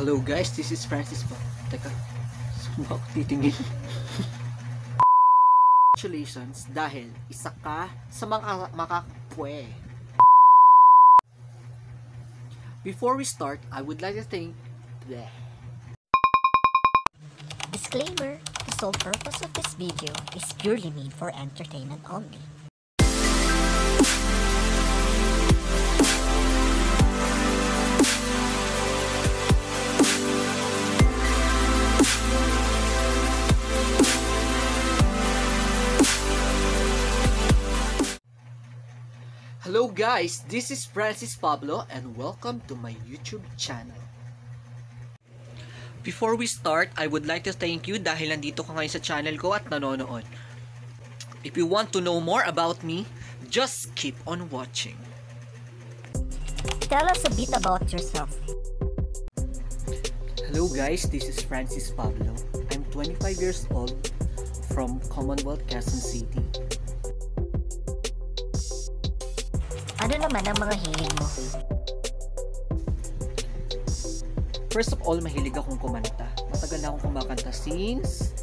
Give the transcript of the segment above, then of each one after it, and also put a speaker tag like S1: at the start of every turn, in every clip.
S1: Hello guys, this is Francis pa. Teka, saan ba ako titingin? Congratulations dahil isa ka sa mga makakapwe. Before we start, I would like to thank Bleh.
S2: Disclaimer, the sole purpose of this video is purely made for entertainment only.
S1: Hello guys, this is Francis Pablo and welcome to my YouTube channel. Before we start, I would like to thank you dahil nandito ka ngayon sa channel ko at nanonood. If you want to know more about me, just keep on watching.
S2: Tell us a bit about yourself.
S1: Hello guys, this is Francis Pablo. I'm 25 years old from Commonwealth, Quezon City.
S2: Ano naman ang mga hilig mo?
S1: First of all, mahilig akong kumanta. Matagal na akong kumakanta since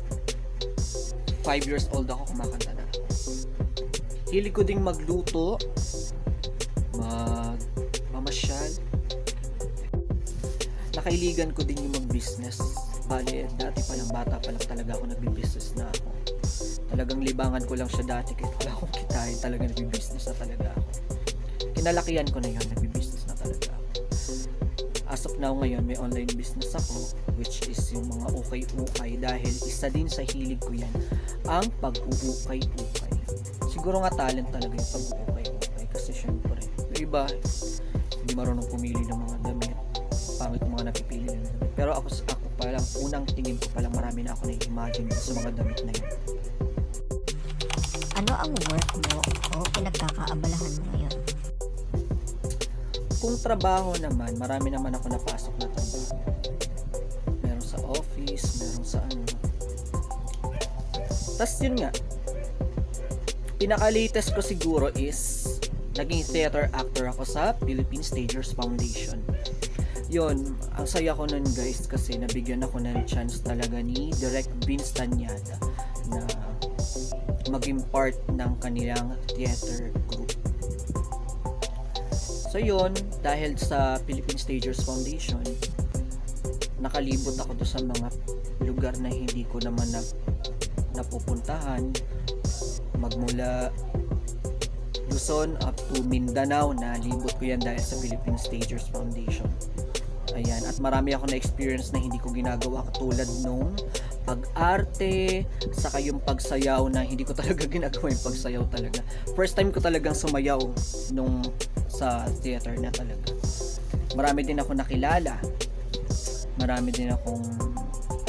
S1: 5 years old ako kumakanta na. Hilig ko ding magluto, Nakailigan ko din yung mag-business. Bale, dati pa lang bata pa lang talaga ako nagbi-business na ako. Talagang libangan ko lang siya dati kahit wala akong kitain. Talaga nagbi-business na talaga ako. Kinalakihan ko na yun, nagbi-business na talaga ako as of now ngayon may online business ako which is yung mga ukay-ukay dahil isa din sa hilig ko yan ang pag-uukay-ukay siguro nga talent talaga yung pag-uukay-ukay kasi syempre yung iba hindi marunong pumili ng mga damit pangit yung mga napipili ng damit pero ako, ako pa lang unang tingin ko pa lang marami na ako na-imagine sa mga damit na yun
S2: Ano ang work mo o pinagkakaabalahan mo ngayon?
S1: kung trabaho naman, marami naman ako napasok na trabaho. Meron sa office, meron sa ano. Tapos yun nga, pinaka-latest ko siguro is naging theater actor ako sa Philippine Stagers Foundation. Yun, ang saya ko nun guys kasi nabigyan ako ng chance talaga ni Direct Vince Tanyada na maging part ng kanilang theater group. So yun, dahil sa Philippine Stagers Foundation, nakalibot ako doon sa mga lugar na hindi ko naman na, napupuntahan. Magmula Luzon up to Mindanao, nalibot ko yan dahil sa Philippine Stagers Foundation. Ayan, at marami ako na-experience na hindi ko ginagawa katulad nung pag-arte, saka yung pagsayaw na hindi ko talaga ginagawa yung pagsayaw talaga. First time ko talagang sumayaw nung sa theater na talaga. Marami din ako nakilala. Marami din akong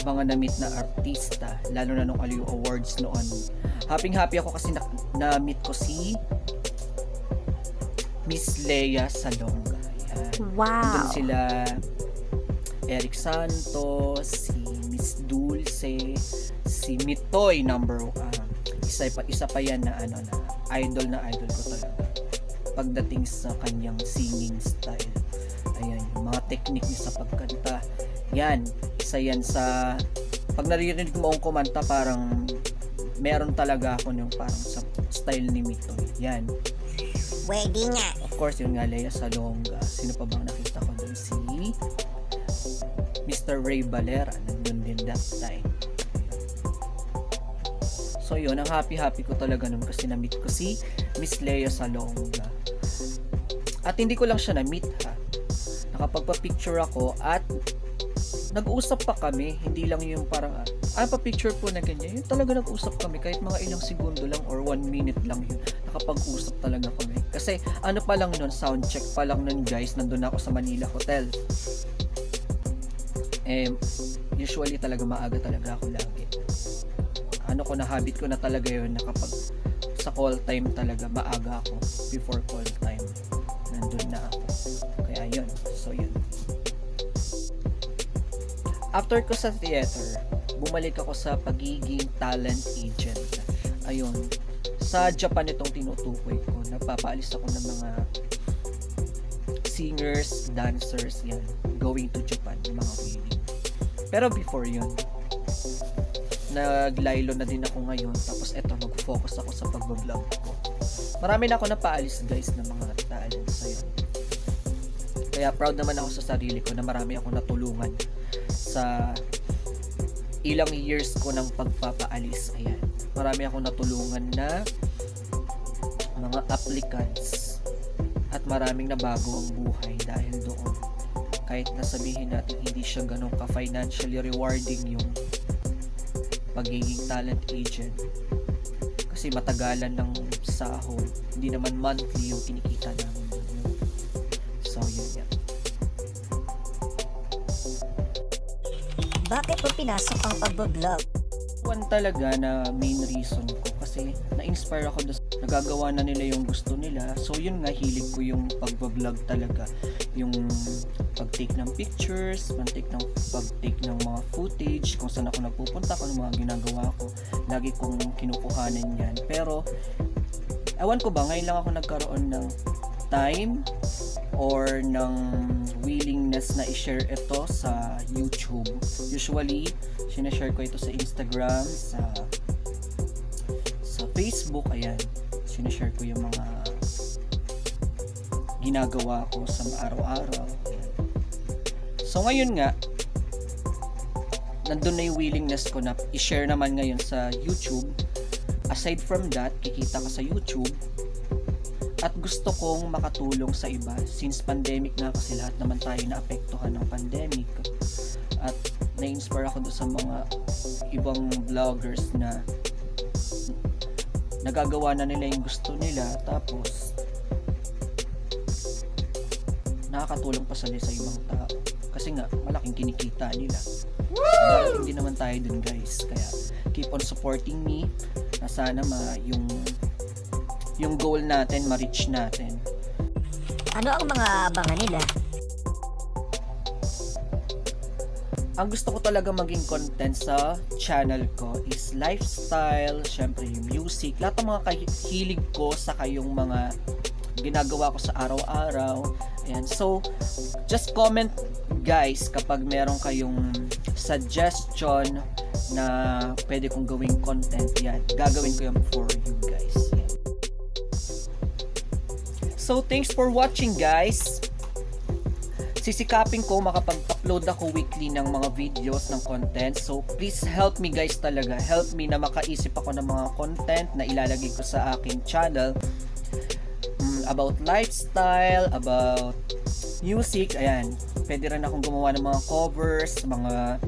S1: mga na-meet na artista, lalo na nung Aliw Awards noon. Happy happy ako kasi na- na-meet ko si Miss Leia Salonga.
S2: Wow!
S1: sila Eric Santos, si Miss Dulce, si Mitoy number one. isa pa isa pa yan na ano na idol na idol ko talaga pagdating sa kanyang singing style. Ayan, yung mga technique niya sa pagkanta. Yan, isa yan sa pag naririnig mo ang kumanta parang meron talaga ako yung parang sa style ni Mitoy. Yan.
S2: Pwede nga.
S1: Of course, yun nga, Lea Salonga. Sino pa bang nakita ko dun? Si Mr. Ray Valera. Nandun din that time. So yun, ang happy-happy ko talaga nun kasi na-meet ko si Miss Lea Salonga. At hindi ko lang siya na-meet ha. Nakapagpa-picture ako at nag-usap pa kami. Hindi lang yung parang, ah, pa-picture po na ganyan. Yung talaga nag-usap kami kahit mga ilang segundo lang or one minute lang yun. Nakapag-usap talaga kami. Kasi ano pa lang nun, sound check pa lang nun guys, nandun ako sa Manila Hotel. Eh, usually talaga maaga talaga ako lagi. Ano ko na habit ko na talaga yun na kapag sa call time talaga maaga ako before call time. Nandun na ako. After ko sa theater, bumalik ako sa pagiging talent agent. Ayun. Sa Japan itong tinutukoy ko. Nagpapaalis ako ng mga singers, dancers, yan, going to Japan, yung mga willing. Pero before yun, naglaylo na din ako ngayon, tapos eto, nag-focus ako sa pag-vlog ko. Marami na ako napaalis guys ng mga talents sa'yo. Kaya proud naman ako sa sarili ko na marami ako natulungan sa ilang years ko ng pagpapaalis. Ayan. Marami akong natulungan na mga applicants at maraming nabago ang buhay dahil doon. Kahit na sabihin natin hindi siya ganun ka-financially rewarding yung pagiging talent agent. Kasi matagalan ng sahod. Hindi naman monthly yung kinikita namin.
S2: Bakit mo pinasok ang pagbablog?
S1: one talaga na main reason ko kasi na-inspire ako doon nagagawa na nila yung gusto nila. So yun nga hilig ko yung pagbablog talaga. Yung pag-take ng pictures pag-take ng, pag-take ng mga footage kung saan ako nagpupunta kung ano mga ginagawa ko. Lagi kong kinukuhanan yan. Pero ewan ko ba ngayon lang ako nagkaroon ng time or ng willingness na i-share ito sa YouTube. Usually, sinashare ko ito sa Instagram, sa sa Facebook, ayan. Sinashare ko yung mga ginagawa ko sa araw-araw. So ngayon nga, nandun na yung willingness ko na i-share naman ngayon sa YouTube. Aside from that, kikita ka sa YouTube, at gusto kong makatulong sa iba. Since pandemic na kasi lahat naman tayo naapektuhan ng pandemic. At na-inspire ako sa mga ibang vloggers na nagagawa na nila yung gusto nila. Tapos nakakatulong pa sila sa ibang tao. Kasi nga malaking kinikita nila. Hindi naman tayo dun guys. Kaya keep on supporting me. Na sana ma yung yung goal natin ma-reach natin
S2: Ano ang mga abangan nila?
S1: ang gusto ko talaga maging content sa channel ko is lifestyle, syempre yung music, lahat ng mga kahilig ko sa kayong mga ginagawa ko sa araw-araw. Ayan. So, just comment guys kapag meron kayong suggestion na pwede kong gawing content yan. Gagawin ko yan for you guys. So, thanks for watching guys sisikapin ko makapag-upload ako weekly ng mga videos ng content. So, please help me guys talaga. Help me na makaisip ako ng mga content na ilalagay ko sa aking channel mm, about lifestyle, about music. Ayan, pwede rin akong gumawa ng mga covers, mga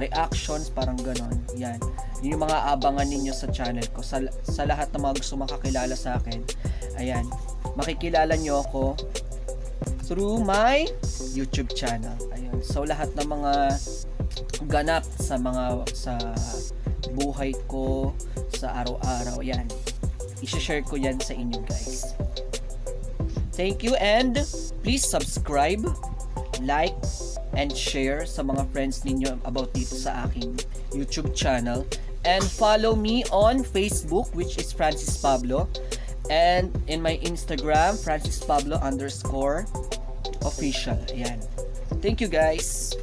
S1: reactions, parang ganon. Yan. Yun yung mga abangan ninyo sa channel ko. Sa, sa lahat ng mga gusto makakilala sa akin. Ayan. Makikilala nyo ako through my YouTube channel. Ayun. So lahat ng mga ganap sa mga sa buhay ko sa araw-araw yan. I-share ko yan sa inyo guys. Thank you and please subscribe, like, and share sa mga friends ninyo about dito sa aking YouTube channel. And follow me on Facebook which is Francis Pablo. And in my Instagram, Francis Pablo underscore official. Ayan. Thank you guys.